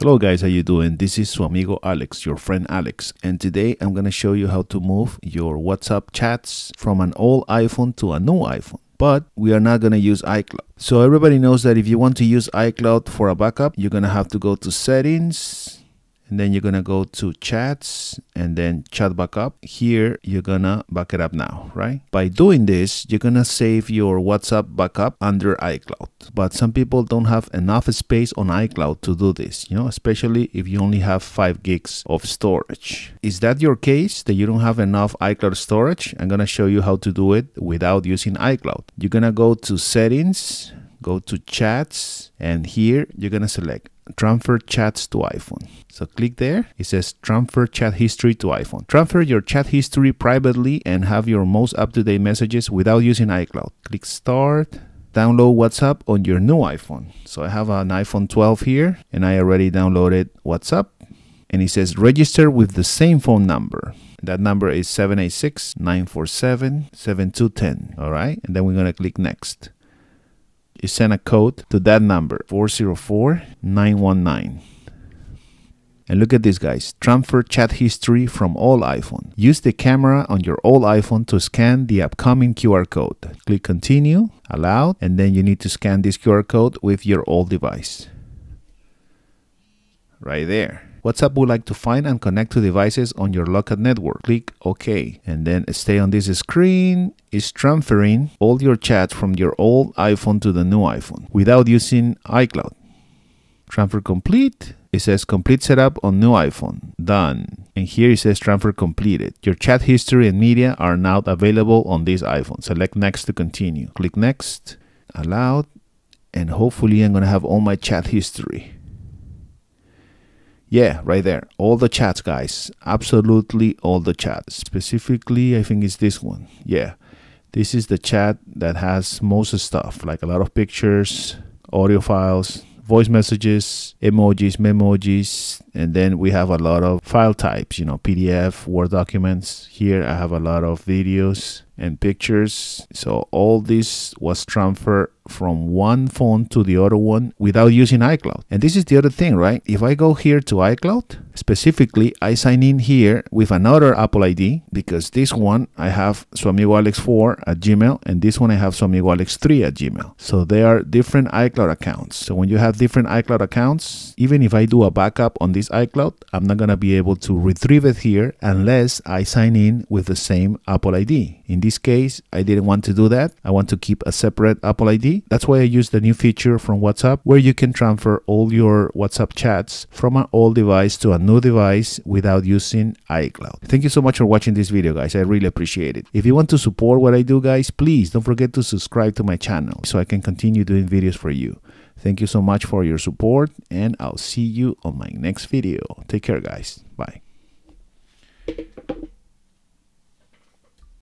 Hello guys, how you doing? This is su amigo Alex, your friend Alex, and today I'm going to show you how to move your WhatsApp chats from an old iPhone to a new iPhone. But we are not going to use iCloud. So everybody knows that if you want to use iCloud for a backup, you're going to have to go to settings, and then you're gonna go to chats and then chat backup here you're gonna back it up now right? By doing this you're gonna save your whatsapp backup under icloud. But some people don't have enough space on icloud to do this you know especially if you only have five gigs of storage. Is that your case that you don't have enough icloud storage? I'm gonna show you how to do it without using icloud. You're gonna go to settings go to chats and here you're gonna select transfer chats to iPhone. So click there. It says transfer chat history to iPhone. Transfer your chat history privately and have your most up-to-date messages without using iCloud. Click start. Download WhatsApp on your new iPhone. So I have an iPhone 12 here and I already downloaded WhatsApp. And it says register with the same phone number. That number is 786 947 7210. All right. And then we're going to click next you send a code to that number 404-919 and look at this guys. Transfer chat history from all iphone. Use the camera on your old iphone to scan the upcoming qr code. Click continue allow and then you need to scan this qr code with your old device. Right there WhatsApp would like to find and connect to devices on your local network. Click OK and then stay on this screen. Is transferring all your chats from your old iPhone to the new iPhone without using iCloud. Transfer complete. It says complete setup on new iPhone. Done. And here it says transfer completed. Your chat history and media are now available on this iPhone. Select next to continue. Click next. Allowed. And hopefully I'm going to have all my chat history. Yeah, right there. All the chats, guys. Absolutely all the chats. Specifically, I think it's this one. Yeah. This is the chat that has most stuff, like a lot of pictures, audio files, voice messages, emojis, memojis, and then we have a lot of file types, you know, PDF, Word documents. Here I have a lot of videos and pictures. So all this was transferred from one phone to the other one without using iCloud. And this is the other thing, right? If I go here to iCloud, specifically, I sign in here with another Apple ID because this one I have SuAmigoAlex4 at Gmail and this one I have SuAmigoAlex3 at Gmail. So they are different iCloud accounts. So when you have different iCloud accounts, even if I do a backup on this iCloud, I'm not going to be able to retrieve it here unless I sign in with the same Apple ID. In this case, I didn't want to do that. I want to keep a separate Apple ID. That's why I use the new feature from WhatsApp where you can transfer all your WhatsApp chats from an old device to a new device without using iCloud. Thank you so much for watching this video, guys. I really appreciate it. If you want to support what I do, guys, please don't forget to subscribe to my channel so I can continue doing videos for you. Thank you so much for your support and I'll see you on my next video. Take care guys. Bye.